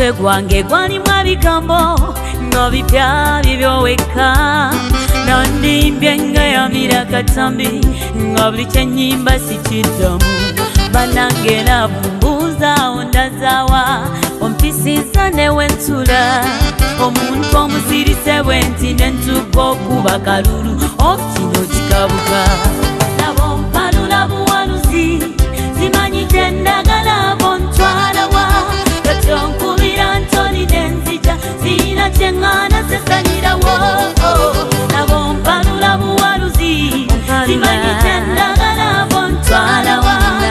mutwe gwange gwalimu ebigambo ngaobipya bibyoweka nandimbye nga yamira katambi nga buli kyenyimba sikiddamu banangera bumbuuza ondazawa ompisiza ne wensula omuntu omuzirise bwenti nentuka okuba kalulu okino kikabuka mazima nitenda ngaravo ntwala wange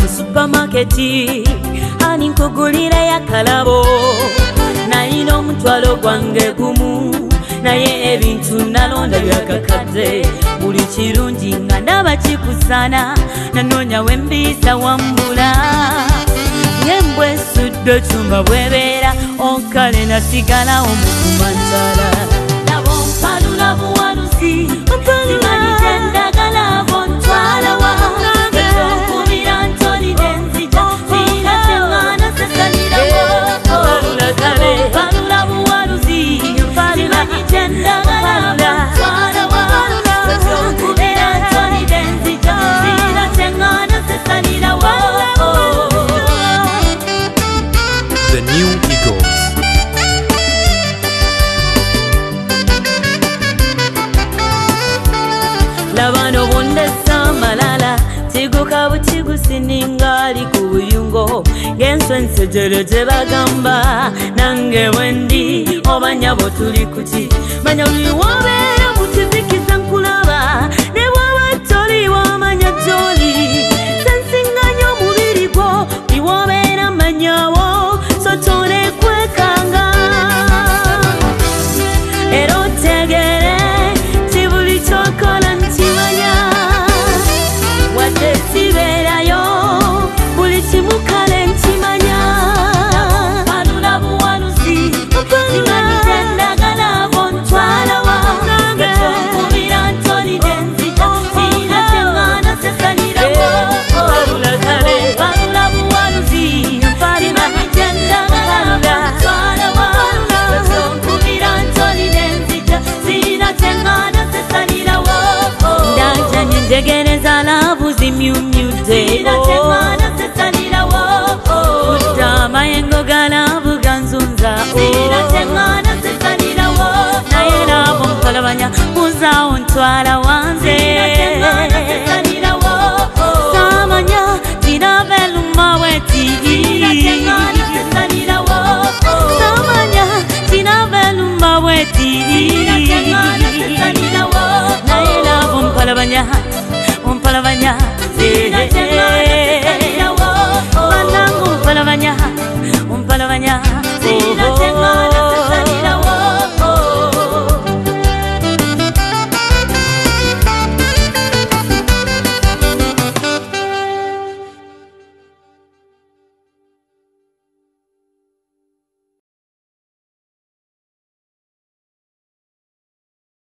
mu supamaketi ani nkugulira yakalabo nalina omutwalo gwange gumu naye ebintu nalonda byakakaze buli kirungi nga naba kikusana nanonya wembiisa wambula yembwesuddo cumba bwebeera okale nasigalawo mukuma kuzuka bukigusininga ali ku buyungo ng'ensonsejero gye bagamba nange wendi obanya bo tuli kuki manya buli wobeera kutizikiza nkulaba ne bwaba toliwo manya gyoli sensinganya omubiri gwo iwobeera manyawo so tonekwekanga era otegee sauntswala wa